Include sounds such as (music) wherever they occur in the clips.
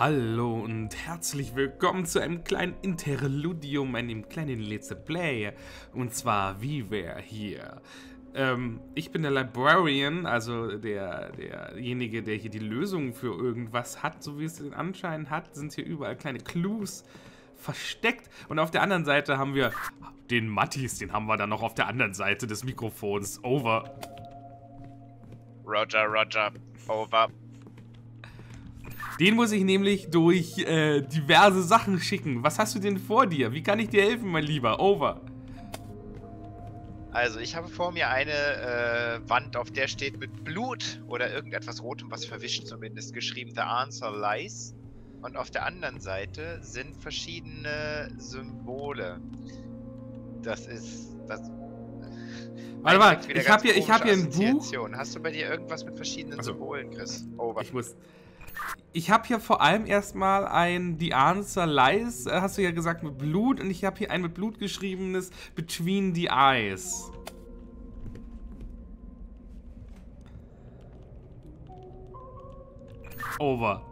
Hallo und herzlich willkommen zu einem kleinen Interludium, einem kleinen Let's Play. Und zwar Viver hier. Ähm, ich bin der Librarian, also der, derjenige, der hier die Lösung für irgendwas hat, so wie es den Anschein hat, sind hier überall kleine Clues versteckt. Und auf der anderen Seite haben wir den Mattis, den haben wir dann noch auf der anderen Seite des Mikrofons. Over. Roger, Roger, over. Den muss ich nämlich durch äh, diverse Sachen schicken. Was hast du denn vor dir? Wie kann ich dir helfen, mein Lieber? Over. Also, ich habe vor mir eine äh, Wand, auf der steht mit Blut oder irgendetwas Rotem, was verwischt zumindest, geschrieben The Answer Lies. Und auf der anderen Seite sind verschiedene Symbole. Das ist. Das, Warte mal, ich habe hier, ich hab hier ein Buch. Hast du bei dir irgendwas mit verschiedenen also, Symbolen, Chris? Over. Ich muss. Ich habe hier vor allem erstmal ein The Answer Lies, äh, hast du ja gesagt, mit Blut. Und ich habe hier ein mit Blut geschriebenes Between the Eyes. Over.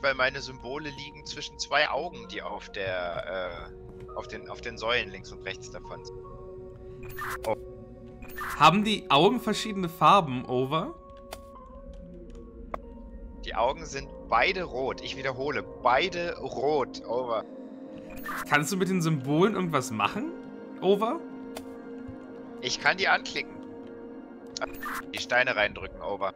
Weil meine Symbole liegen zwischen zwei Augen, die auf der, äh, auf den, auf den Säulen links und rechts davon sind. Oh. Haben die Augen verschiedene Farben, Over? Augen sind beide rot. Ich wiederhole, beide rot. Over. Kannst du mit den Symbolen irgendwas machen? Over? Ich kann die anklicken. Die Steine reindrücken. Over.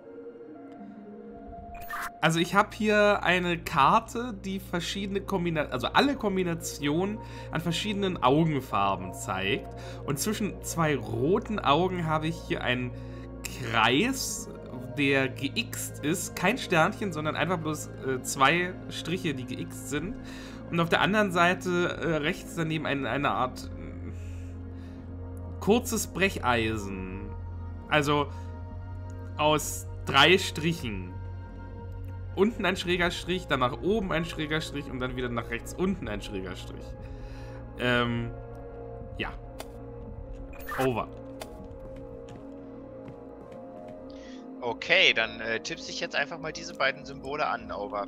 Also ich habe hier eine Karte, die verschiedene Kombinationen, also alle Kombinationen an verschiedenen Augenfarben zeigt. Und zwischen zwei roten Augen habe ich hier einen Kreis der geixt ist. Kein Sternchen, sondern einfach bloß äh, zwei Striche, die geixt sind. Und auf der anderen Seite äh, rechts daneben ein, eine Art äh, kurzes Brecheisen. Also aus drei Strichen. Unten ein schräger Strich, dann nach oben ein schräger Strich und dann wieder nach rechts unten ein schräger Strich. Ähm, ja. Over. Okay, dann äh, tippst ich jetzt einfach mal diese beiden Symbole an, over.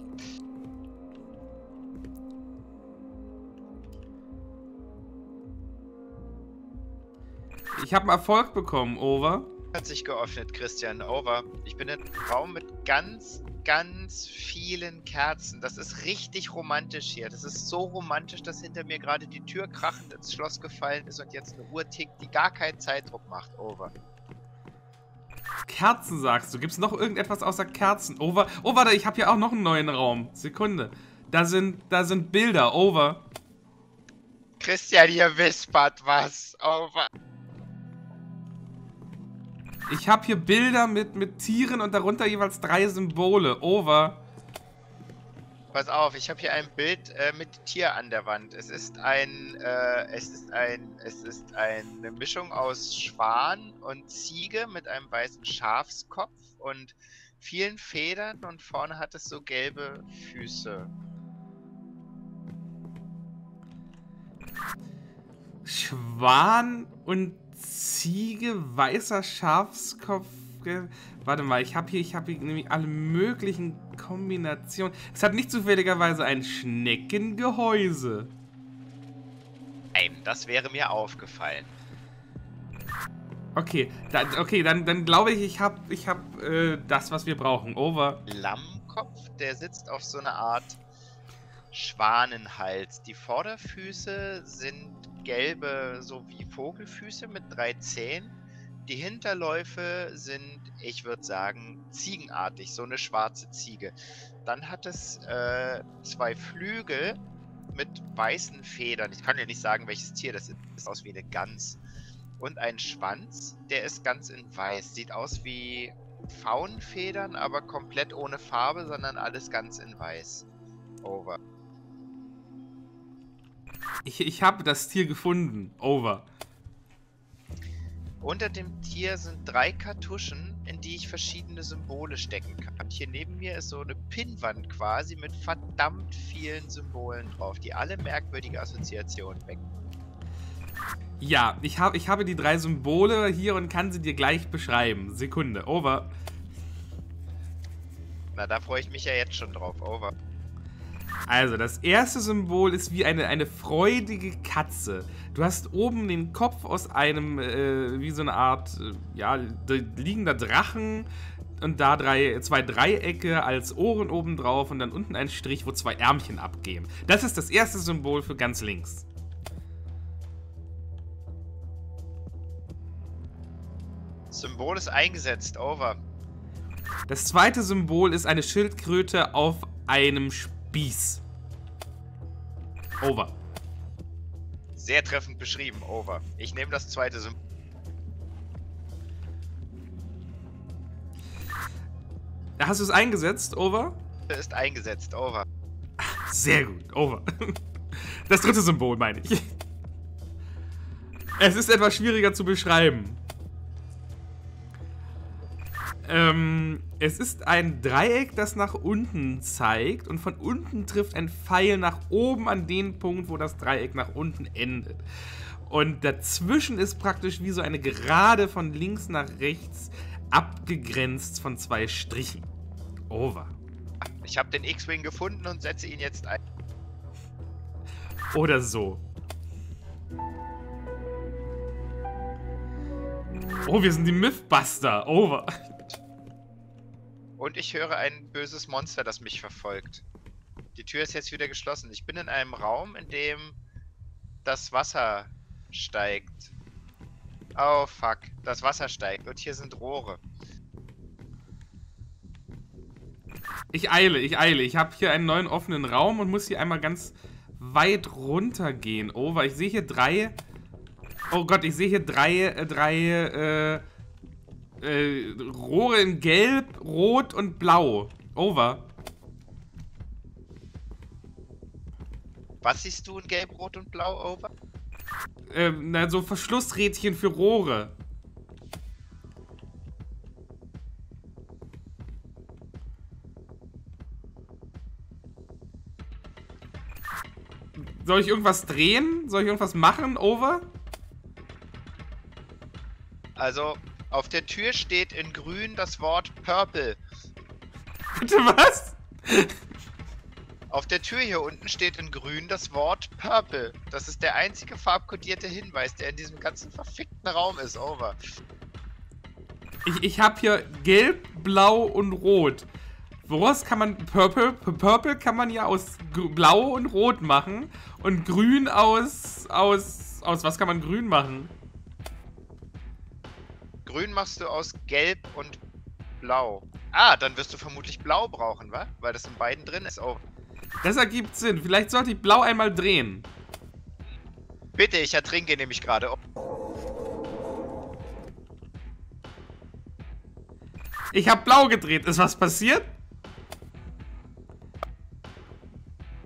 Ich habe einen Erfolg bekommen, over. Hat sich geöffnet, Christian, over. Ich bin in einem Raum mit ganz, ganz vielen Kerzen. Das ist richtig romantisch hier. Das ist so romantisch, dass hinter mir gerade die Tür krachend ins Schloss gefallen ist und jetzt eine Uhr tickt, die gar keinen Zeitdruck macht, over. Kerzen sagst du. Gibt es noch irgendetwas außer Kerzen? Over. Oh, warte, ich habe hier auch noch einen neuen Raum. Sekunde. Da sind, da sind Bilder. Over. Christian, ihr wispert was. Over. Ich habe hier Bilder mit, mit Tieren und darunter jeweils drei Symbole. Over. Pass auf, ich habe hier ein Bild äh, mit Tier an der Wand. Es ist ein, äh, es ist ein, es ist eine Mischung aus Schwan und Ziege mit einem weißen Schafskopf und vielen Federn und vorne hat es so gelbe Füße. Schwan und Ziege, weißer Schafskopf, Warte mal, ich habe hier, ich habe hier nämlich alle möglichen Kombinationen. Es hat nicht zufälligerweise ein Schneckengehäuse. Nein, das wäre mir aufgefallen. Okay, dann, okay, dann, dann glaube ich, ich habe ich hab, äh, das, was wir brauchen. Over. Lammkopf, der sitzt auf so einer Art Schwanenhals. Die Vorderfüße sind gelbe, so wie Vogelfüße mit drei Zähnen. Die Hinterläufe sind, ich würde sagen, ziegenartig, so eine schwarze Ziege. Dann hat es äh, zwei Flügel mit weißen Federn. Ich kann ja nicht sagen, welches Tier das ist. Sieht aus wie eine Gans. Und ein Schwanz, der ist ganz in weiß. Sieht aus wie Faunfedern, aber komplett ohne Farbe, sondern alles ganz in weiß. Over. Ich, ich habe das Tier gefunden. Over. Unter dem Tier sind drei Kartuschen, in die ich verschiedene Symbole stecken kann. Hier neben mir ist so eine Pinnwand quasi mit verdammt vielen Symbolen drauf, die alle merkwürdige Assoziationen wecken. Ja, ich, hab, ich habe die drei Symbole hier und kann sie dir gleich beschreiben. Sekunde, over. Na, da freue ich mich ja jetzt schon drauf, over. Also, das erste Symbol ist wie eine, eine freudige Katze. Du hast oben den Kopf aus einem, äh, wie so eine Art, äh, ja, liegender Drachen und da drei, zwei Dreiecke als Ohren oben drauf und dann unten ein Strich, wo zwei Ärmchen abgehen. Das ist das erste Symbol für ganz links. Symbol ist eingesetzt, over. Das zweite Symbol ist eine Schildkröte auf einem Spieß. Over. Sehr treffend beschrieben, over. Ich nehme das zweite Symbol. Hast du es eingesetzt, over? Ist eingesetzt, over. Sehr gut, over. Das dritte Symbol meine ich. Es ist etwas schwieriger zu beschreiben. Ähm, es ist ein Dreieck, das nach unten zeigt und von unten trifft ein Pfeil nach oben an den Punkt, wo das Dreieck nach unten endet. Und dazwischen ist praktisch wie so eine Gerade von links nach rechts abgegrenzt von zwei Strichen. Over. Ich habe den X-Wing gefunden und setze ihn jetzt ein. Oder so. Oh, wir sind die Mythbuster. Over. Und ich höre ein böses Monster, das mich verfolgt. Die Tür ist jetzt wieder geschlossen. Ich bin in einem Raum, in dem das Wasser steigt. Oh fuck, das Wasser steigt und hier sind Rohre. Ich eile, ich eile. Ich habe hier einen neuen offenen Raum und muss hier einmal ganz weit runter gehen. Oh, ich sehe hier drei... Oh Gott, ich sehe hier drei, äh, drei, äh, äh, Rohre in Gelb, Rot und Blau. Over. Was siehst du in Gelb, Rot und Blau, over? Ähm, na, so Verschlussrädchen für Rohre. Soll ich irgendwas drehen? Soll ich irgendwas machen? Over? Also, auf der Tür steht in grün das Wort Purple. Bitte was? Auf der Tür hier unten steht in grün das Wort Purple. Das ist der einzige farbkodierte Hinweis, der in diesem ganzen verfickten Raum ist. Over. Ich, ich habe hier gelb, blau und rot. Woraus kann man Purple? Purple kann man ja aus blau und rot machen. Und grün aus. aus. aus was kann man grün machen? Grün machst du aus Gelb und Blau. Ah, dann wirst du vermutlich Blau brauchen, wa? Weil das in beiden drin ist. Oh. Das ergibt Sinn. Vielleicht sollte ich Blau einmal drehen. Bitte, ich ertrinke nämlich gerade. Ich habe Blau gedreht. Ist was passiert?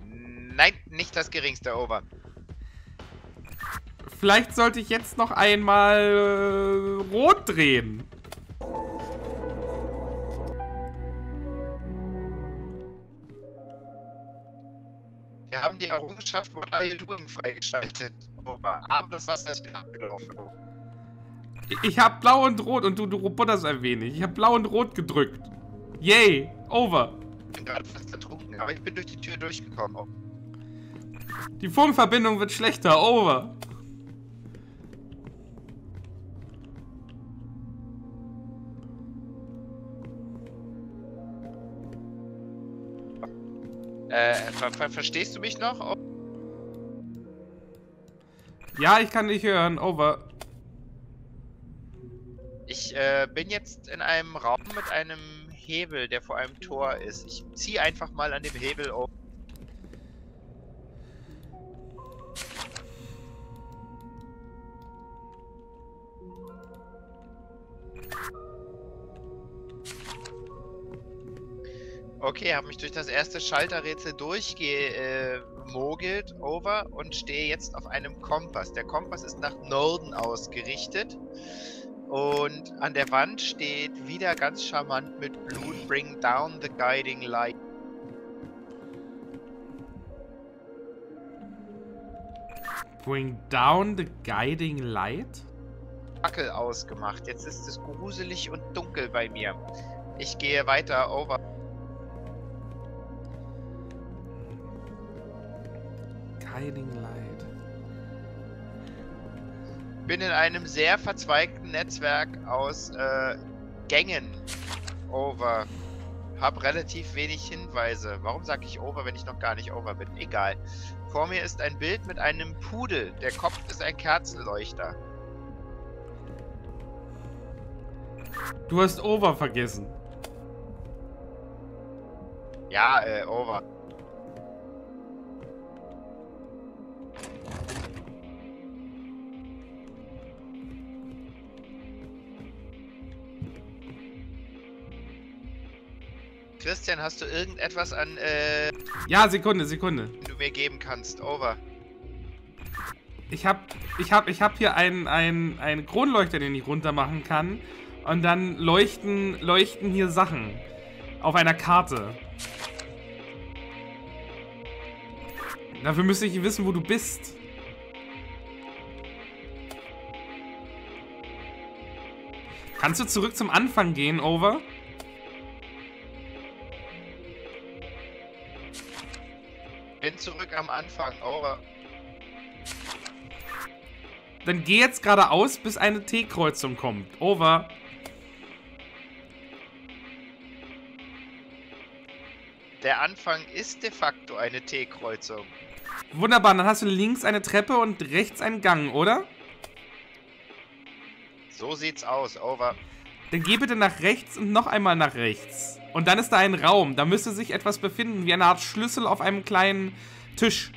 Nein, nicht das geringste, over. Vielleicht sollte ich jetzt noch einmal äh, rot drehen. Wir haben die Errungenschaft von Ayeldurim freigeschaltet. Aber das Wasser ist abgelaufen. Ich habe blau und rot und du, du robotterst ein wenig. Ich habe blau und rot gedrückt. Yay, over. Ich bin gerade fast ertrunken, aber ich bin durch die Tür durchgekommen. Die Funkverbindung wird schlechter, over. Äh, ver ver verstehst du mich noch? Oh. Ja, ich kann dich hören. Over. Ich äh, bin jetzt in einem Raum mit einem Hebel, der vor einem Tor ist. Ich ziehe einfach mal an dem Hebel um. Okay, habe mich durch das erste Schalterrätsel durchgemogelt, äh, over, und stehe jetzt auf einem Kompass. Der Kompass ist nach Norden ausgerichtet. Und an der Wand steht wieder ganz charmant mit Blut Bring down the guiding light. Bring down the guiding light? Fackel ausgemacht. Jetzt ist es gruselig und dunkel bei mir. Ich gehe weiter, over. Guiding Light. Bin in einem sehr verzweigten Netzwerk aus äh, Gängen. Over. Hab relativ wenig Hinweise. Warum sage ich over, wenn ich noch gar nicht over bin? Egal. Vor mir ist ein Bild mit einem Pudel. Der Kopf ist ein Kerzenleuchter. Du hast over vergessen. Ja, äh, over. Christian, hast du irgendetwas an, äh, Ja, Sekunde, Sekunde. du mir geben kannst? Over. Ich hab, ich hab, ich hab hier einen, einen, einen Kronleuchter, den ich runter machen kann. Und dann leuchten, leuchten hier Sachen. Auf einer Karte. Dafür müsste ich wissen, wo du bist. Kannst du zurück zum Anfang gehen, Over? Bin zurück am Anfang. Over. Dann geh jetzt geradeaus, bis eine T-Kreuzung kommt. Over. Der Anfang ist de facto eine T-Kreuzung. Wunderbar, dann hast du links eine Treppe und rechts einen Gang, oder? So sieht's aus. Over. Dann geh bitte nach rechts und noch einmal nach rechts. Und dann ist da ein Raum. Da müsste sich etwas befinden, wie eine Art Schlüssel auf einem kleinen Tisch.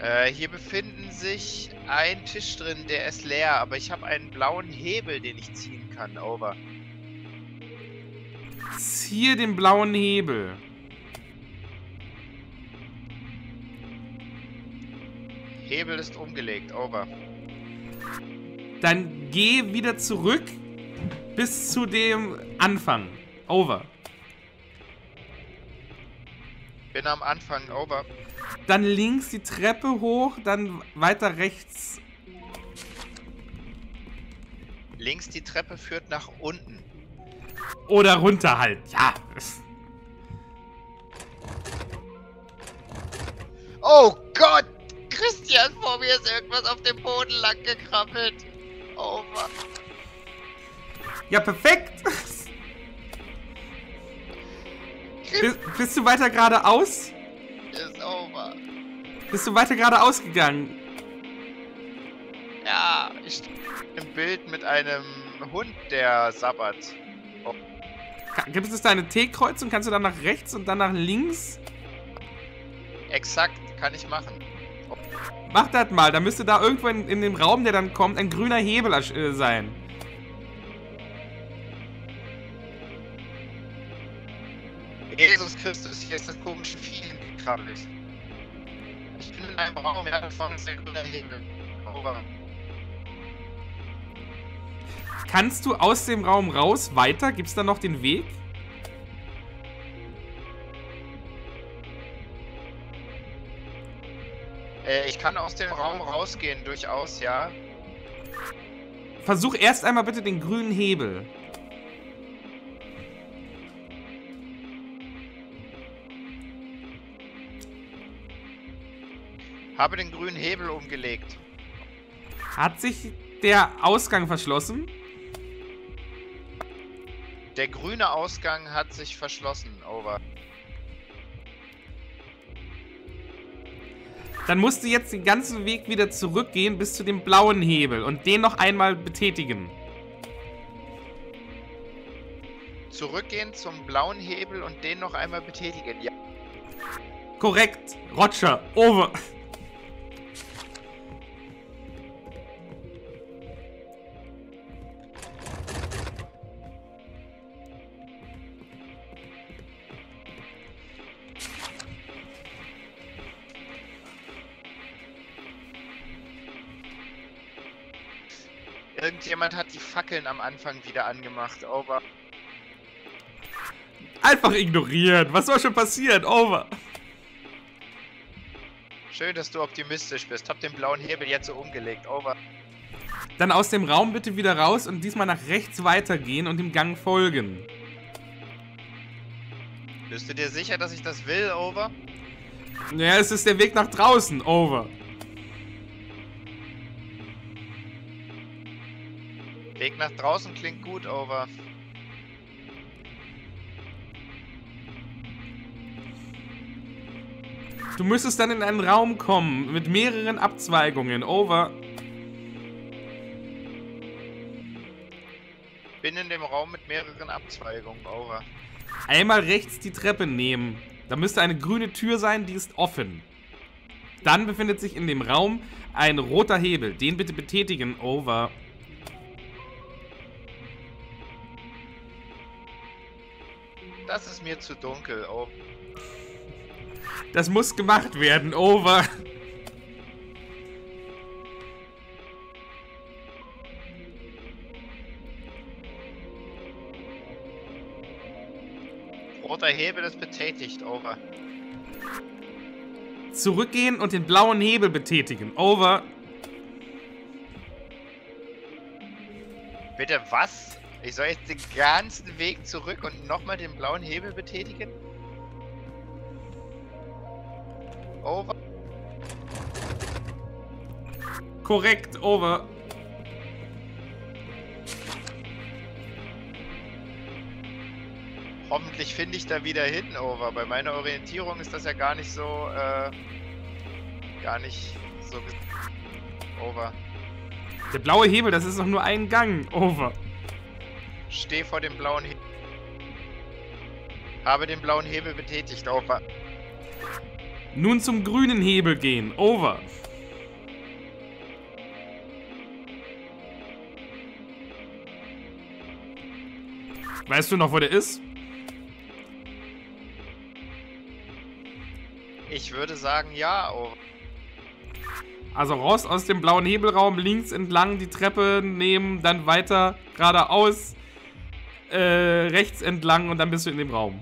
Äh, hier befinden sich ein Tisch drin, der ist leer, aber ich habe einen blauen Hebel, den ich ziehen kann. Over. Ziehe den blauen Hebel. Hebel ist umgelegt. Over. Dann geh wieder zurück bis zu dem Anfang. Over. Bin am Anfang. Over. Dann links die Treppe hoch, dann weiter rechts. Links die Treppe führt nach unten. Oder runter halt. Ja. Oh Gott! Christian, vor mir ist irgendwas auf dem Boden lang gekrabbelt. Over. Ja, perfekt. Bist, bist du weiter geradeaus? Ist over. Bist du weiter geradeaus gegangen? Ja, ich stehe im Bild mit einem Hund, der sabbert. Ka- Gibt es da eine T-Kreuzung? Kannst du dann nach rechts und dann nach links? Exakt, kann ich machen. Mach das mal. Da müsste da irgendwo in, in dem Raum, der dann kommt, ein grüner Hebel äh, sein. Jesus Christus, hier ist das komische Vieh gekrabbelt. Ich bin in einem Raum, ja, da vorne ist der grüne Hebel. Over. Kannst du aus dem Raum raus weiter? Gibt's da noch den Weg? Äh, ich kann aus dem Raum rausgehen, durchaus, ja. Versuch erst einmal bitte den grünen Hebel. Habe den grünen Hebel umgelegt. Hat sich der Ausgang verschlossen? Der grüne Ausgang hat sich verschlossen. Over. Dann musst du jetzt den ganzen Weg wieder zurückgehen bis zu dem blauen Hebel und den noch einmal betätigen. Zurückgehen zum blauen Hebel und den noch einmal betätigen. Ja. Korrekt. Roger. Over. Irgendjemand hat die Fackeln am Anfang wieder angemacht. Over. Einfach ignorieren. Was soll schon passieren? Over. Schön, dass du optimistisch bist. Hab den blauen Hebel jetzt so umgelegt. Over. Dann aus dem Raum bitte wieder raus und diesmal nach rechts weitergehen und dem Gang folgen. Bist du dir sicher, dass ich das will, Over? Naja, es ist der Weg nach draußen, Over. Nach draußen klingt gut, Over. Du müsstest dann in einen Raum kommen mit mehreren Abzweigungen. Over. Bin in dem Raum mit mehreren Abzweigungen. Over. Einmal rechts die Treppe nehmen. Da müsste eine grüne Tür sein, die ist offen. Dann befindet sich in dem Raum ein roter Hebel. Den bitte betätigen. Over. Das ist mir zu dunkel. Over. Das muss gemacht werden. Over. Roter Hebel ist betätigt. Over. Zurückgehen und den blauen Hebel betätigen. Over. Bitte was? Ich soll jetzt den ganzen Weg zurück und nochmal den blauen Hebel betätigen? Over. Korrekt. Over. Hoffentlich finde ich da wieder hin, Over. Bei meiner Orientierung ist das ja gar nicht so, äh, gar nicht so. Over. Der blaue Hebel, das ist doch nur ein Gang. Over. Steh vor dem blauen Hebel. Habe den blauen Hebel betätigt, Over. Nun zum grünen Hebel gehen. Over. Weißt du noch, wo der ist? Ich würde sagen, ja, Over. Also raus aus dem blauen Hebelraum, links entlang die Treppe nehmen, dann weiter geradeaus, äh, rechts entlang und dann bist du in dem Raum.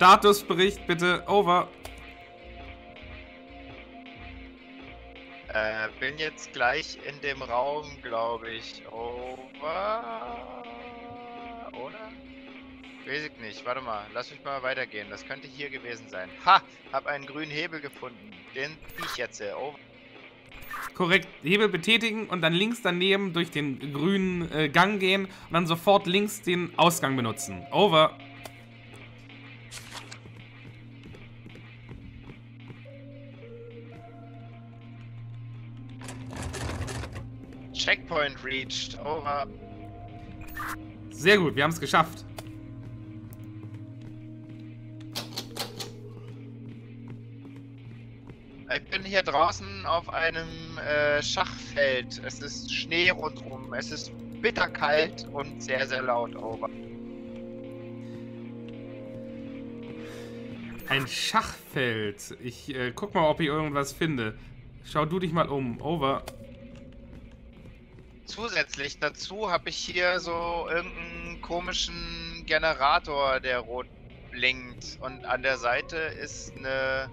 Statusbericht bitte. Over. Bin jetzt gleich in dem Raum, glaube ich. Over. Oder? Weiß ich nicht. Warte mal. Lass mich mal weitergehen. Das könnte hier gewesen sein. Ha! Hab einen grünen Hebel gefunden. Den ich jetzt. Over. Korrekt. Hebel betätigen und dann links daneben durch den grünen äh, Gang gehen und dann sofort links den Ausgang benutzen. Over. Checkpoint reached. Over. Sehr gut, wir haben es geschafft. Ich bin hier draußen auf einem äh, Schachfeld. Es ist Schnee rundherum. Es ist bitterkalt und sehr, sehr laut. Over. Ein Schachfeld. Ich äh, guck mal, ob ich irgendwas finde. Schau du dich mal um. Over. Zusätzlich dazu habe ich hier so irgendeinen komischen Generator, der rot blinkt. Und an der Seite ist eine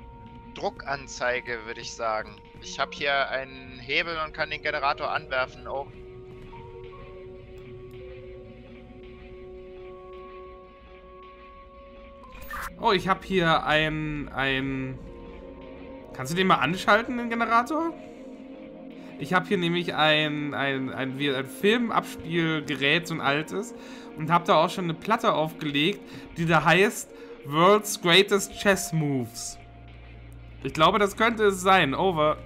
Druckanzeige, würde ich sagen. Ich habe hier einen Hebel und kann den Generator anwerfen. Oh, Oh, ich habe hier ein, ein... Kannst du den mal anschalten, den Generator? Ich habe hier nämlich ein, ein, ein, ein, ein Filmabspielgerät, so ein altes. Und habe da auch schon eine Platte aufgelegt, die da heißt World's Greatest Chess Moves. Ich glaube, das könnte es sein. Over.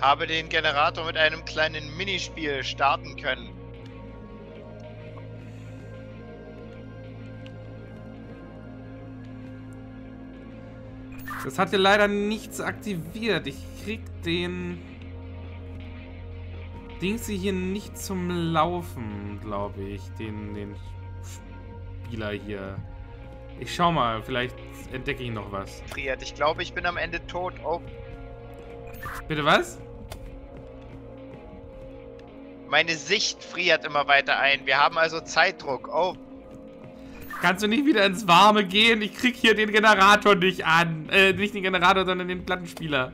habe den Generator mit einem kleinen Minispiel starten können. Das hat ja leider nichts aktiviert. Ich krieg den... Dings hier nicht zum Laufen, glaube ich. Den, den Spieler hier. Ich schau mal, vielleicht entdecke ich noch was. Friert. Ich glaube, ich bin am Ende tot. Oh, Bitte was? Meine Sicht friert immer weiter ein. Wir haben also Zeitdruck. Oh. Kannst du nicht wieder ins Warme gehen? Ich krieg hier den Generator nicht an. Äh, nicht den Generator, sondern den Plattenspieler.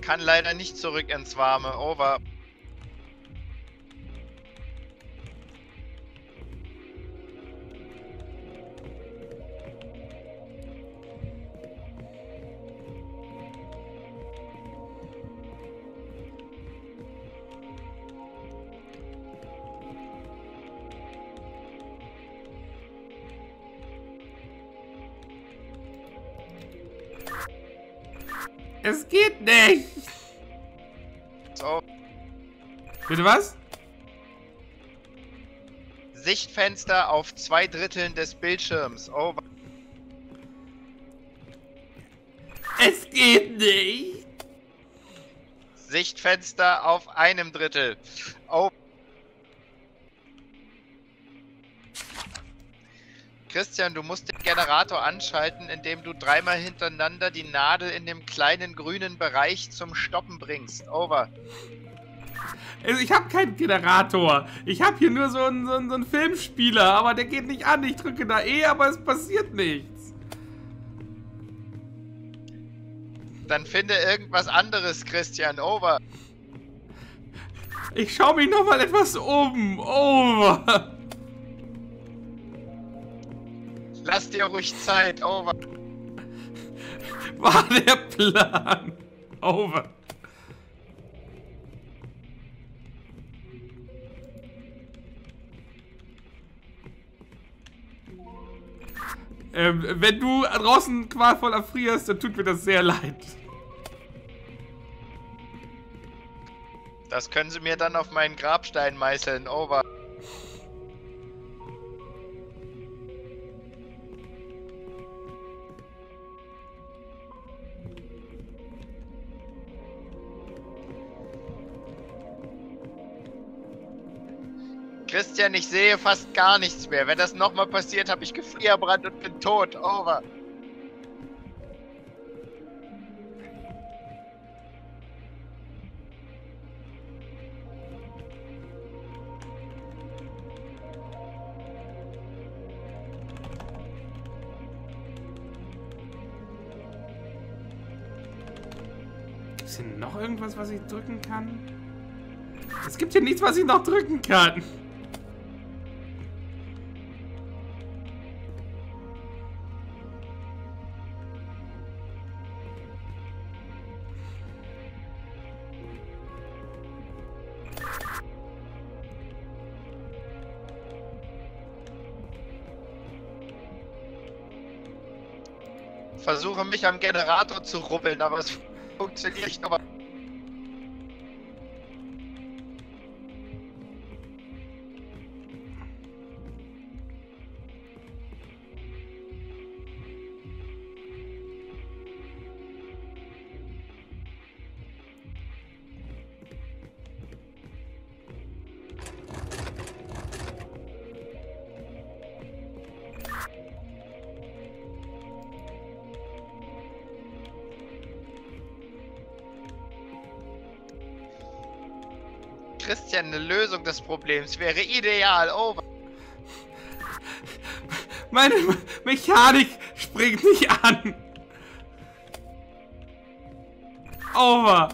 Kann leider nicht zurück ins Warme. Over. Es geht nicht. So. Bitte was? Sichtfenster auf zwei Dritteln des Bildschirms. Over. Es geht nicht. Sichtfenster auf einem Drittel. Over. Christian, du musst den Generator anschalten, indem du dreimal hintereinander die Nadel in dem kleinen grünen Bereich zum Stoppen bringst. Over. Also ich habe keinen Generator. Ich habe hier nur so einen, so, einen, so einen Filmspieler, aber der geht nicht an. Ich drücke da E, aber es passiert nichts. Dann finde irgendwas anderes, Christian. Over. Ich schaue mich noch mal etwas um. Over. Lass dir ruhig Zeit. Over. (laughs) War der Plan. Over. Ähm, wenn du draußen qualvoll erfrierst, dann tut mir das sehr leid. Das können sie mir dann auf meinen Grabstein meißeln. Over. Christian, ich sehe fast gar nichts mehr. Wenn das nochmal passiert, habe ich Gefrierbrand und bin tot. Over. Ist hier noch irgendwas, was ich drücken kann? Es gibt hier nichts, was ich noch drücken kann. Versuche mich am Generator zu rubbeln, aber es funktioniert nicht. Aber Christian, eine Lösung des Problems wäre ideal. Over. Meine Mechanik springt nicht an. Over.